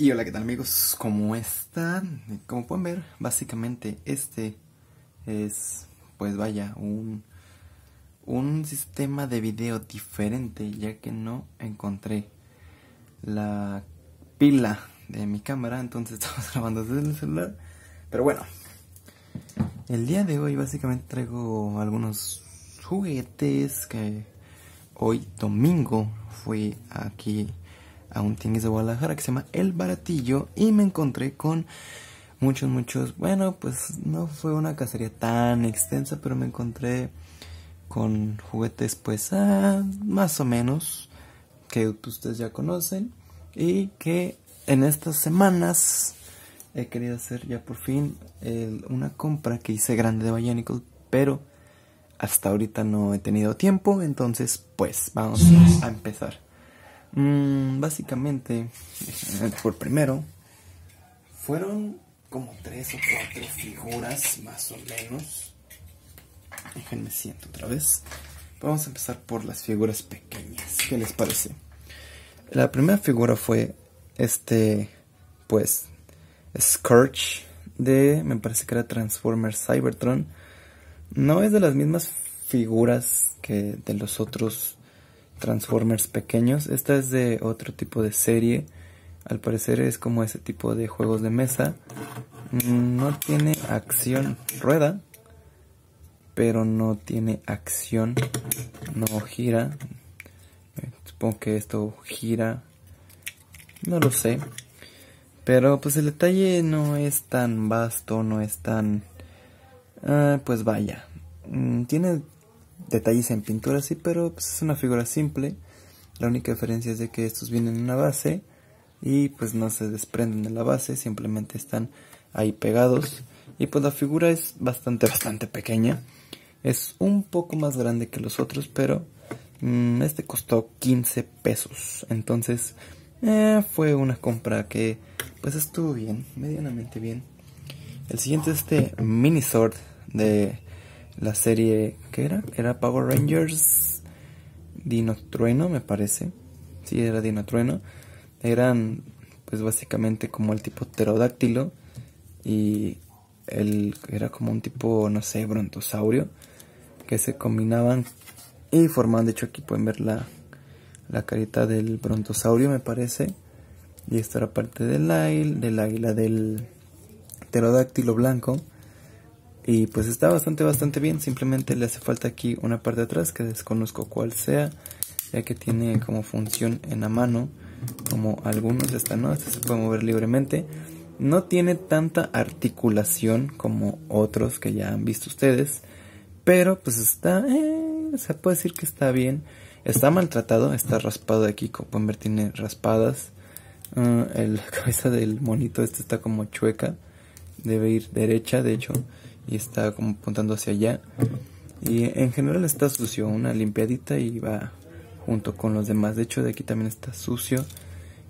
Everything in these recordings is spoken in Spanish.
Y hola, ¿qué tal amigos? ¿Cómo están? Como pueden ver, básicamente este es, pues vaya, un, un sistema de video diferente, ya que no encontré la pila de mi cámara, entonces estamos grabando desde el celular. Pero bueno, el día de hoy básicamente traigo algunos juguetes que hoy domingo fui aquí a un tianguis de Guadalajara que se llama El Baratillo y me encontré con muchos, muchos, bueno, pues no fue una cacería tan extensa, pero me encontré con juguetes pues ah, más o menos que ustedes ya conocen y que en estas semanas he querido hacer ya por fin una compra que hice grande de Bionicle, pero hasta ahorita no he tenido tiempo, entonces pues vamos a empezar. Mm, básicamente, por primero, fueron como tres o cuatro figuras, más o menos. Déjenme siento otra vez. Vamos a empezar por las figuras pequeñas. ¿Qué les parece? La primera figura fue este, pues, Scourge de, me parece que era Transformers Cybertron. No es de las mismas figuras que de los otros Transformers pequeños. Esta es de otro tipo de serie. Al parecer es como ese tipo de juegos de mesa. Mm, no tiene acción. Rueda. Pero no tiene acción. No gira. Supongo que esto gira. No lo sé. Pero pues el detalle no es tan vasto. No es tan... Ah, pues vaya. Mm, tiene detalles en pintura, sí, pero pues, es una figura simple. La única diferencia es de que estos vienen en una base y pues no se desprenden de la base, simplemente están ahí pegados. Y pues la figura es bastante, bastante pequeña. Es un poco más grande que los otros, pero mm, este costó 15 pesos. Entonces eh, fue una compra que pues estuvo bien, medianamente bien. El siguiente es este mini sword de la serie, ¿qué era? Era Power Rangers Dino Trueno, me parece. Sí, era Dino Trueno. Eran, pues básicamente como el tipo pterodáctilo y el, era como un tipo, no sé, brontosaurio que se combinaban y formaban, de hecho aquí pueden ver la, la carita del brontosaurio, me parece. Y esta era parte del águila, del águila del pterodáctilo blanco. Y pues está bastante, bastante bien. Simplemente le hace falta aquí una parte de atrás que desconozco cuál sea. Ya que tiene como función en la mano. Como algunos. Esta no, esta se puede mover libremente. No tiene tanta articulación como otros que ya han visto ustedes. Pero pues está... Eh, se puede decir que está bien. Está maltratado. Está raspado aquí. Como pueden ver tiene raspadas. Uh, la cabeza del monito este está como chueca. Debe ir derecha de hecho y está como apuntando hacia allá. Y en general está sucio, una limpiadita y va junto con los demás. De hecho, de aquí también está sucio.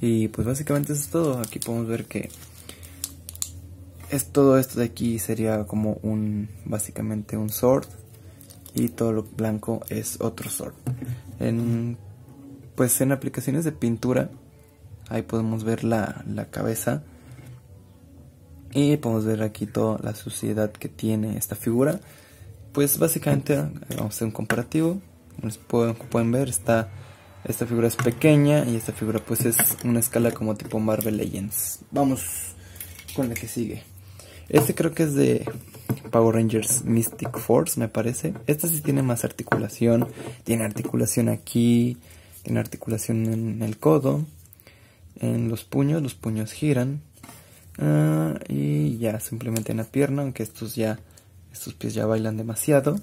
Y pues básicamente eso es todo. Aquí podemos ver que es todo esto de aquí sería como un básicamente un sword y todo lo blanco es otro sword. En pues en aplicaciones de pintura ahí podemos ver la, la cabeza y podemos ver aquí toda la suciedad que tiene esta figura. Pues básicamente vamos a hacer un comparativo. Como pueden, ver, esta figura es pequeña y esta figura pues es una escala como tipo Marvel Legends. Vamos con la que sigue. Este creo que es de Power Rangers Mystic Force, me parece. Este sí tiene más articulación. Tiene articulación aquí, tiene articulación en el codo, en los puños, los puños giran Ah, y ya, simplemente en la pierna, aunque estos ya, estos pies ya bailan demasiado.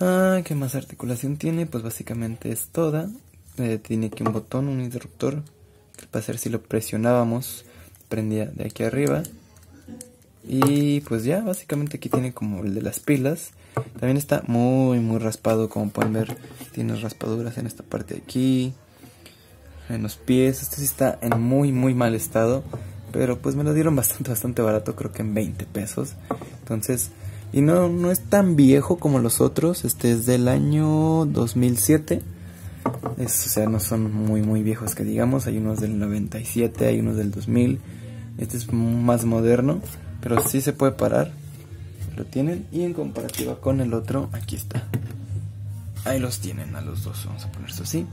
Ah, ¿Qué más articulación tiene? Pues básicamente es toda. Eh, tiene aquí un botón, un interruptor, que para hacer si lo presionábamos, prendía de aquí arriba. Y pues ya, básicamente aquí tiene como el de las pilas. También está muy, muy raspado, como pueden ver. Tiene raspaduras en esta parte de aquí, en los pies. Este sí está en muy, muy mal estado. Pero pues me lo dieron bastante, bastante barato, creo que en 20 pesos. Entonces, y no, no es tan viejo como los otros. Este es del año 2007. Es, o sea, no son muy muy viejos que digamos. Hay unos del 97, hay unos del 2000. Este es más moderno, pero sí se puede parar. Lo tienen y en comparativa con el otro, aquí está. Ahí los tienen a los dos. Vamos a poner esto así.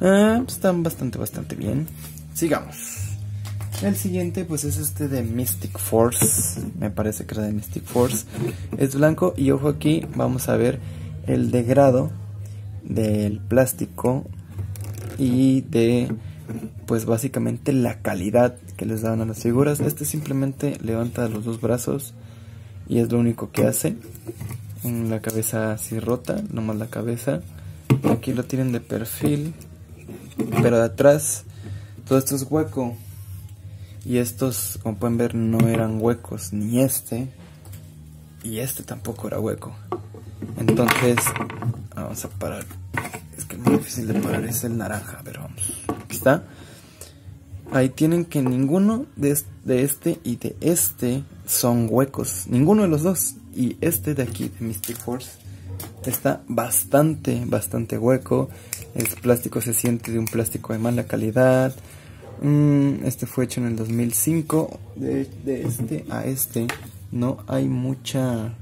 Ah, están bastante bastante bien. Sigamos. El siguiente pues es este de Mystic Force. Me parece que era de Mystic Force. Es blanco y ojo aquí vamos a ver el degrado del plástico y de pues básicamente la calidad que les dan a las figuras. Este simplemente levanta los dos brazos y es lo único que hace. La cabeza así rota, nomás la cabeza. Aquí lo tienen de perfil, pero de atrás todo esto es hueco. Y estos, como pueden ver, no eran huecos, ni este. Y este tampoco era hueco. Entonces, vamos a parar. Es que es muy difícil de parar, es el naranja, pero vamos. Aquí está. Ahí tienen que ninguno de, este y de este son huecos. Ninguno de los dos. Y este de aquí, de Mystic Force, está bastante, bastante hueco. El plástico se siente de un plástico de mala calidad. Mm, este fue hecho en el 2005. De, de este a este no hay mucha...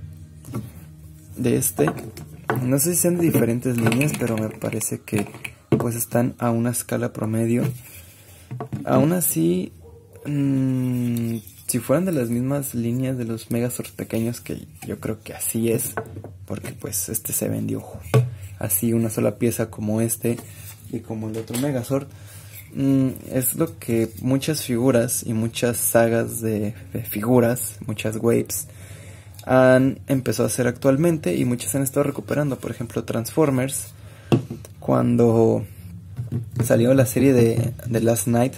De este. No sé si sean de diferentes líneas, pero me parece que pues están a una escala promedio. Aún así, mmm, si fueran de las mismas líneas de los Megazords pequeños, que yo creo que así es, porque pues este se vendió así una sola pieza como este y como el otro Megazord Mm, es lo que muchas figuras y muchas sagas de, figuras, muchas waves, han empezado a hacer actualmente y muchas han estado recuperando. Por ejemplo, Transformers, cuando salió la serie de, Last Night,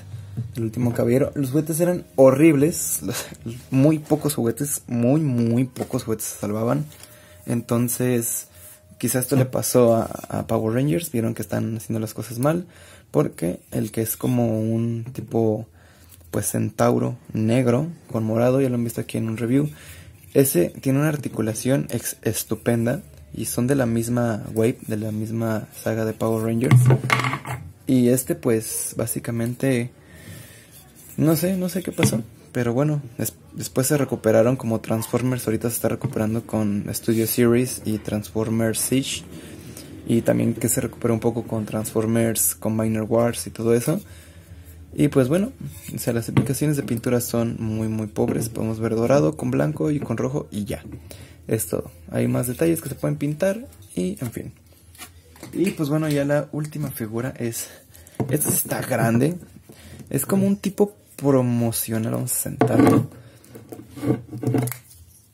el último caballero, los juguetes eran horribles, muy pocos juguetes, muy, muy pocos juguetes se salvaban. Entonces, quizás esto le pasó a Power Rangers, vieron que están haciendo las cosas mal porque el que es como un tipo pues centauro negro con morado, ya lo han visto aquí en un review, ese tiene una articulación estupenda y son de la misma wave, de la misma saga de Power Rangers. Y este pues básicamente no sé, no sé qué pasó, pero bueno, después se recuperaron como Transformers, ahorita se está recuperando con Studio Series y Transformers Siege y también que se recupera un poco con Transformers, Combiner Wars y todo eso. Y pues bueno, o sea, las aplicaciones de pintura son muy muy pobres. Podemos ver dorado con blanco y con rojo y ya. Es todo. Hay más detalles que se pueden pintar y en fin. Y pues bueno, ya la última figura es... Esta está grande. Es como un tipo promocional. Vamos a sentarlo.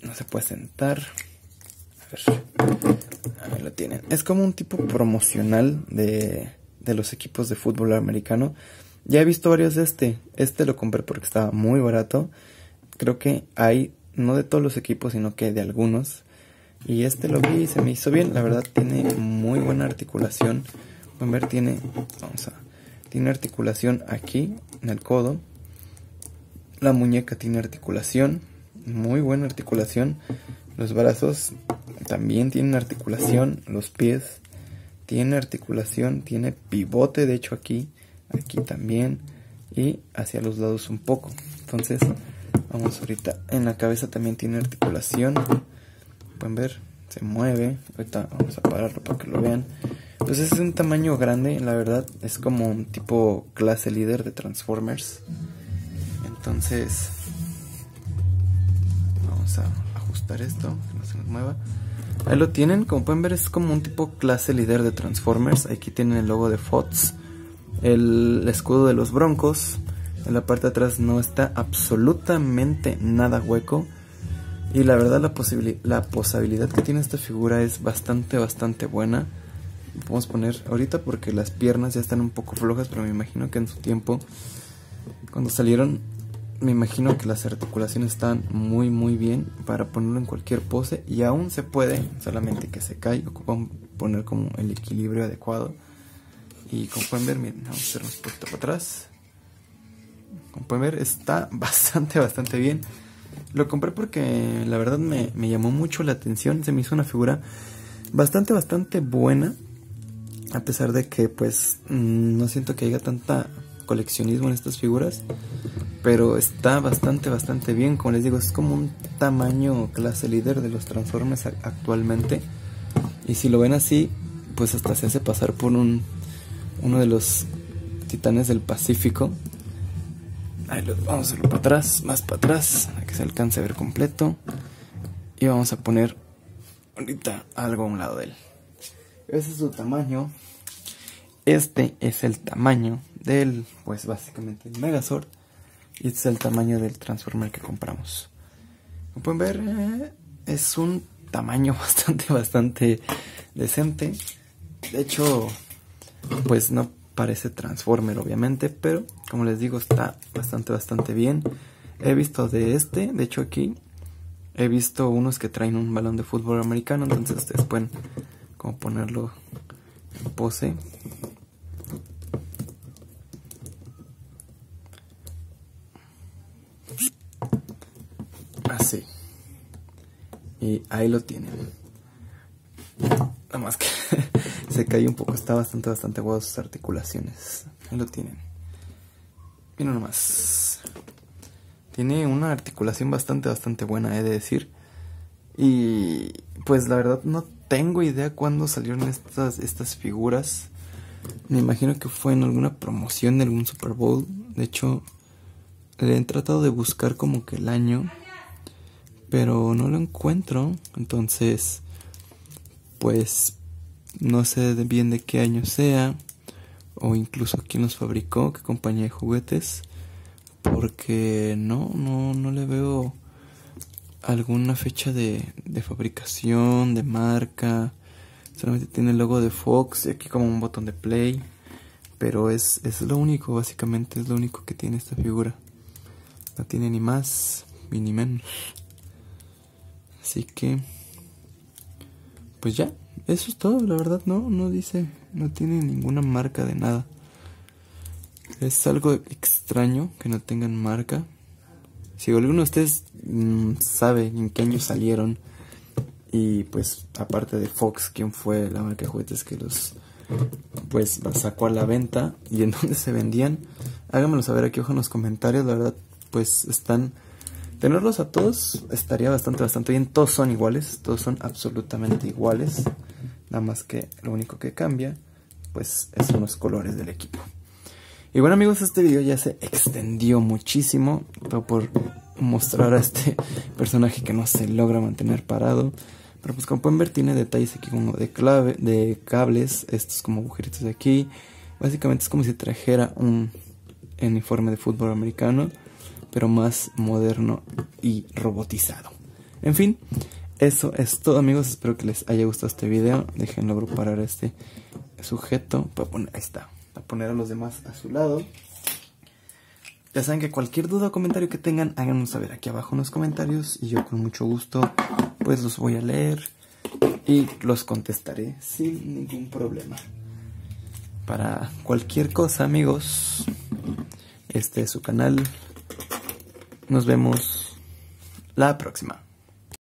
No se puede sentar. A ver. Tienen. Es como un tipo promocional de, de los equipos de fútbol americano. Ya he visto varios de este. Este lo compré porque estaba muy barato. Creo que hay, no de todos los equipos, sino que de algunos. Y este lo vi y se me hizo bien. La verdad tiene muy buena articulación. Pueden ver, tiene, vamos a, tiene articulación aquí en el codo. La muñeca tiene articulación. Muy buena articulación. Los brazos también tienen articulación, los pies tienen articulación, tiene pivote de hecho aquí, aquí también y hacia los lados un poco. Entonces, vamos ahorita en la cabeza también tiene articulación. Pueden ver, se mueve. Ahorita vamos a pararlo para que lo vean. Entonces es un tamaño grande, la verdad, es como un tipo clase líder de Transformers. Entonces, vamos a ajustar esto, que no se nos mueva. Ahí lo tienen, como pueden ver es como un tipo clase líder de Transformers. Aquí tienen el logo de FOTS, el escudo de los Broncos. En la parte de atrás no está absolutamente nada hueco. Y la verdad la, la posibilidad que tiene esta figura es bastante, bastante buena. Podemos poner ahorita porque las piernas ya están un poco flojas, pero me imagino que en su tiempo, cuando salieron, me imagino que las articulaciones están muy muy bien para ponerlo en cualquier pose y aún se puede, solamente que se cae, ocupan poner como el equilibrio adecuado. Y como pueden ver, miren, vamos a hacer un poquito para atrás. Como pueden ver, está bastante, bastante bien. Lo compré porque la verdad me, me llamó mucho la atención, se me hizo una figura bastante, bastante buena. A pesar de que pues mm, no siento que haya tanta coleccionismo en estas figuras. Pero está bastante, bastante bien. Como les digo, es como un tamaño clase líder de los Transformers actualmente. Y si lo ven así, pues hasta se hace pasar por un uno de los titanes del Pacífico. Ahí lo, vamos a hacerlo para atrás, más para atrás, para que se alcance a ver completo. Y vamos a poner ahorita algo a un lado de él. Ese es su tamaño. Este es el tamaño del, pues básicamente el Megazord. Y este es el tamaño del Transformer que compramos. Como pueden ver, eh, es un tamaño bastante, bastante decente. De hecho, pues no parece Transformer obviamente, pero como les digo está bastante, bastante bien. He visto de este, de hecho aquí he visto unos que traen un balón de fútbol americano, entonces ustedes pueden como ponerlo en pose. Así. Y ahí lo tienen. Nada más que se cae un poco, está bastante, bastante guapo sus articulaciones. Ahí lo tienen. Miren nomás. Tiene una articulación bastante, bastante buena, he de decir. Y pues la verdad no tengo idea cuándo salieron estas, estas figuras. Me imagino que fue en alguna promoción de algún Super Bowl. De hecho, le he tratado de buscar como que el año. Pero no lo encuentro. Entonces, pues no sé bien de qué año sea. O incluso quién los fabricó, qué compañía de juguetes. Porque no, no, no le veo alguna fecha de, de fabricación, de marca. Solamente tiene el logo de Fox y aquí como un botón de play. Pero es, es lo único, básicamente es lo único que tiene esta figura. No tiene ni más ni menos. Así que, pues ya, eso es todo, la verdad, no, no dice, no tiene ninguna marca de nada. Es algo extraño que no tengan marca. Si alguno de ustedes mm, sabe en qué año salieron y pues aparte de Fox, quién fue la marca de juguetes que los pues sacó a la venta y en dónde se vendían, háganmelo saber aquí abajo en los comentarios, la verdad pues están tenerlos a todos estaría bastante bastante bien, todos son iguales, todos son absolutamente iguales, nada más que lo único que cambia pues son los colores del equipo. Y bueno amigos, este video ya se extendió muchísimo, todo por mostrar a este personaje que no se logra mantener parado. Pero pues como pueden ver tiene detalles aquí como de clave, de cables, estos como agujeritos de aquí. Básicamente es como si trajera un uniforme de fútbol americano, pero más moderno y robotizado. En fin, eso es todo amigos, espero que les haya gustado este video. Déjenlo agrupar a este sujeto. poner, ahí está a poner a los demás a su lado. Ya saben que cualquier duda o comentario que tengan, háganos saber aquí abajo en los comentarios y yo con mucho gusto pues los voy a leer y los contestaré sin ningún problema. Para cualquier cosa amigos, este es su canal. Nos vemos la próxima.